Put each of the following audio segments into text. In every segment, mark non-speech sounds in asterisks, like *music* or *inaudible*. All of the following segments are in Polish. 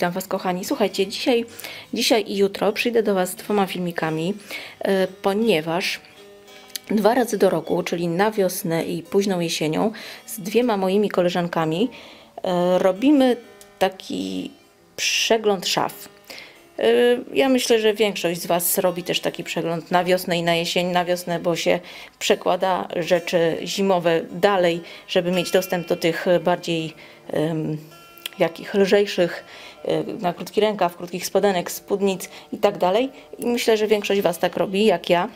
witam Was kochani. Słuchajcie, dzisiaj, dzisiaj i jutro przyjdę do Was z dwoma filmikami, e, ponieważ dwa razy do roku, czyli na wiosnę i późną jesienią, z dwiema moimi koleżankami e, robimy taki przegląd szaf. E, Ja myślę, że większość z Was robi też taki przegląd na wiosnę i na jesień. Na wiosnę, bo się przekłada rzeczy zimowe dalej, żeby mieć dostęp do tych bardziej em, jakich lżejszych, na krótki rękaw, krótkich spodenek, spódnic i tak dalej. I myślę, że większość Was tak robi, jak ja.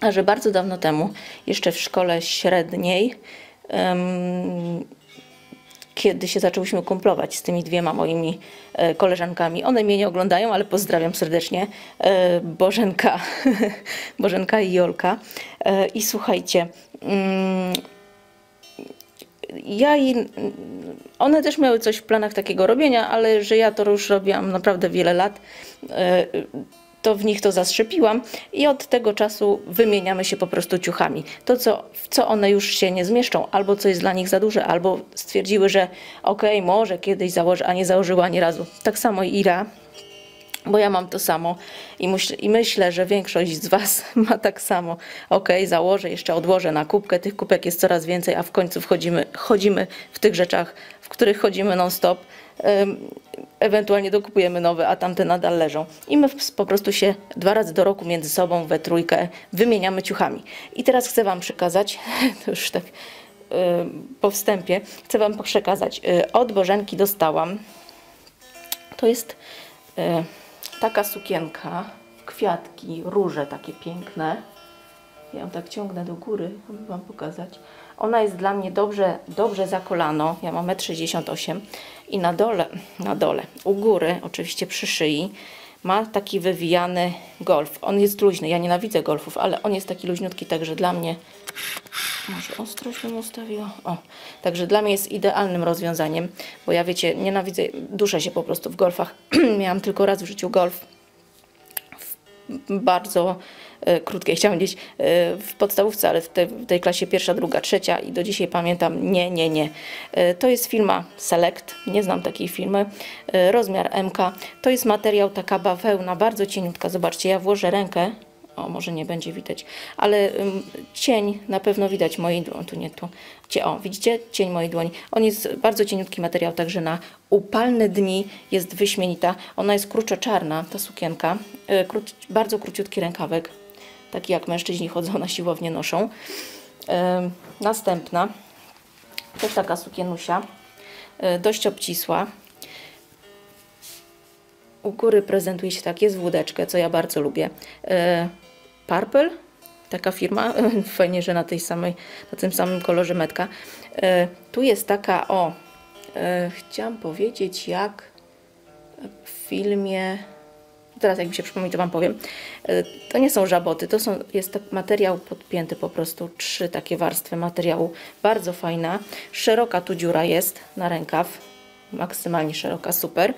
A że bardzo dawno temu, jeszcze w szkole średniej, em, kiedy się zaczęłyśmy kumplować z tymi dwiema moimi e, koleżankami. One mnie nie oglądają, ale pozdrawiam serdecznie. E, Bożenka, *laughs* Bożenka i Jolka. E, I słuchajcie, mm, ja i one też miały coś w planach takiego robienia, ale że ja to już robiłam naprawdę wiele lat, e, to w nich to zastrzepiłam i od tego czasu wymieniamy się po prostu ciuchami. To, co, w co one już się nie zmieszczą, albo co jest dla nich za duże, albo stwierdziły, że okej, może kiedyś założę, a nie założyła ani razu. Tak samo Ira, bo ja mam to samo i, myśl, i myślę, że większość z Was *laughs* ma tak samo. Ok, założę, jeszcze odłożę na kubkę, tych kubek jest coraz więcej, a w końcu wchodzimy, chodzimy w tych rzeczach, w których chodzimy non-stop. Ewentualnie dokupujemy nowe, a tamte nadal leżą. I my po prostu się dwa razy do roku między sobą we trójkę wymieniamy ciuchami. I teraz chcę Wam przekazać, *laughs* to już tak po wstępie, chcę Wam przekazać, yy, od Bożenki dostałam, to jest yy, taka sukienka, kwiatki, róże takie piękne. Ja ją tak ciągnę do góry, żeby Wam pokazać. Ona jest dla mnie dobrze, dobrze za kolano. Ja mam 1,68 m i na dole, na dole, u góry, oczywiście przy szyi, ma taki wywijany golf. On jest luźny. Ja nienawidzę golfów, ale on jest taki luźniutki, także dla mnie. Może ostrość bym ustawiła. O, także dla mnie jest idealnym rozwiązaniem, bo ja wiecie, nienawidzę, duszę się po prostu w golfach. *clears throat* Miałam tylko raz w życiu golf bardzo e, krótkiej, chciałam gdzieś e, w podstawówce, ale w, te, w tej klasie pierwsza, druga, trzecia i do dzisiaj pamiętam, nie, nie, nie. E, to jest firma Select, nie znam takiej firmy, e, rozmiar MK. To jest materiał, taka bawełna, bardzo cieniutka, zobaczcie, ja włożę rękę, o, może nie będzie widać, ale ym, cień na pewno widać mojej dłoni, tu nie tu, Cie, o, widzicie cień mojej dłoni. On jest bardzo cieniutki materiał, także na upalne dni jest wyśmienita. Ona jest kruczo-czarna, ta sukienka, yy, krót, bardzo króciutki rękawek, taki jak mężczyźni chodzą na siłownię noszą. Yy, następna, też taka sukienusia, yy, dość obcisła. U góry prezentuje się tak, jest wódeczkę, co ja bardzo lubię. Purple, taka firma, *laughs* fajnie, że na tej samej, na tym samym kolorze metka. E, tu jest taka, o, e, chciałam powiedzieć jak w filmie, teraz jak mi się przypomni, to Wam powiem. E, to nie są żaboty, to są, jest materiał podpięty po prostu, trzy takie warstwy materiału, bardzo fajna, szeroka tu dziura jest na rękaw, maksymalnie szeroka, super.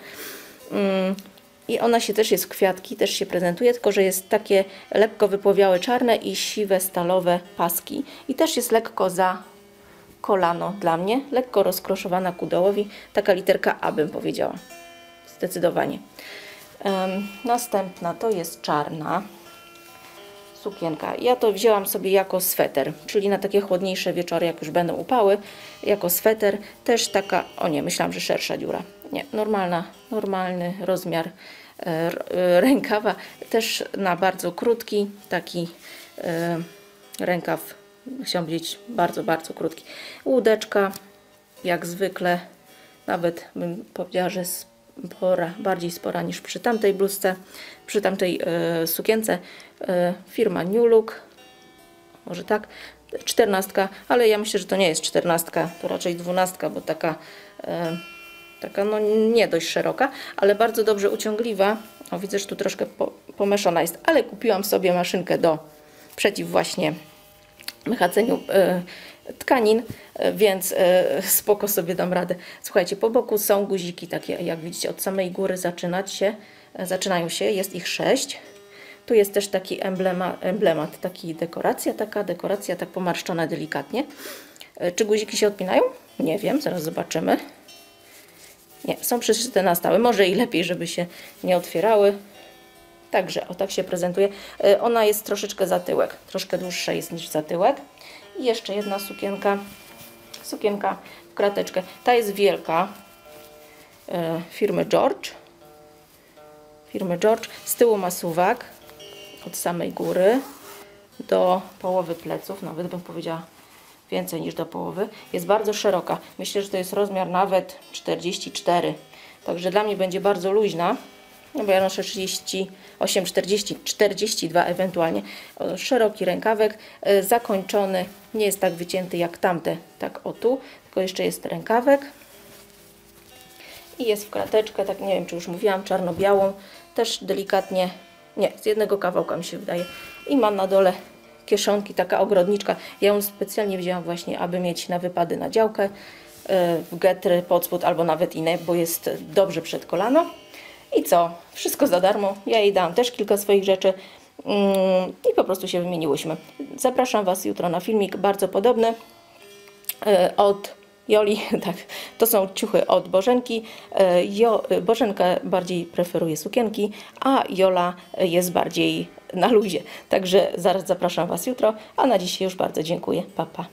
I ona się też jest w kwiatki, też się prezentuje, tylko że jest takie lekko wypłowiałe czarne i siwe stalowe paski. I też jest lekko za kolano dla mnie, lekko rozkroszowana ku dołowi, taka literka A bym powiedziała, zdecydowanie. Um, następna to jest czarna sukienka. Ja to wzięłam sobie jako sweter, czyli na takie chłodniejsze wieczory, jak już będą upały, jako sweter. Też taka, o nie, myślałam, że szersza dziura. Nie, normalna, normalny rozmiar e, rękawa. Też na bardzo krótki, taki e, rękaw, chciałam powiedzieć bardzo, bardzo krótki. Łódeczka, jak zwykle, nawet bym powiedziała, że spora, bardziej spora niż przy tamtej bluzce, przy tamtej e, sukience. E, firma New Look, może tak, czternastka, ale ja myślę, że to nie jest czternastka, to raczej dwunastka, bo taka, e, taka no nie dość szeroka, ale bardzo dobrze uciągliwa. O, widzę, że tu troszkę po, jest, ale kupiłam sobie maszynkę do przeciw właśnie mychaceniu e, tkanin, więc e, spoko sobie dam radę. Słuchajcie, po boku są guziki takie, jak widzicie, od samej góry zaczynać się, e, zaczynają się, jest ich sześć. Tu jest też taki emblemat, emblemat, taki dekoracja, taka dekoracja tak pomarszczona delikatnie. E, Czy guziki się odpinają? Nie wiem, zaraz zobaczymy. Nie, są przyszyte na stałe. Może i lepiej, żeby się nie otwierały. Także, o tak się prezentuje. Ona jest troszeczkę za tyłek. Troszkę dłuższa jest niż za tyłek. I jeszcze jedna sukienka. Sukienka w krateczkę. Ta jest wielka. e, Firmy George. Firmy George. Z tyłu ma suwak. Od samej góry do połowy pleców. Nawet bym powiedziała więcej niż do połowy. Jest bardzo szeroka. Myślę, że to jest rozmiar nawet 44. Także dla mnie będzie bardzo luźna. No bo ja noszę 38, 40, 42 ewentualnie. Szeroki rękawek, e, zakończony, nie jest tak wycięty jak tamte, tak o tu, tylko jeszcze jest rękawek. I jest w krateczkę, tak nie wiem czy już mówiłam, czarno-białą, też delikatnie, nie, z jednego kawałka mi się wydaje. I mam na dole kieszonki, taka ogrodniczka. Ja ją specjalnie wzięłam właśnie, aby mieć na wypady na działkę, e, w getry, pod spód albo nawet inne, bo jest dobrze przed kolano. I co? Wszystko za darmo. Ja jej dałam też kilka swoich rzeczy mm, i po prostu się wymieniłyśmy. Zapraszam Was jutro na filmik bardzo podobny e, od Joli, *laughs* tak, to są ciuchy od Bożenki. E, Jo, Bożenka bardziej preferuje sukienki, a Jola jest bardziej na luzie. Także zaraz zapraszam Was jutro, a na dzisiaj już bardzo dziękuję. Pa, pa.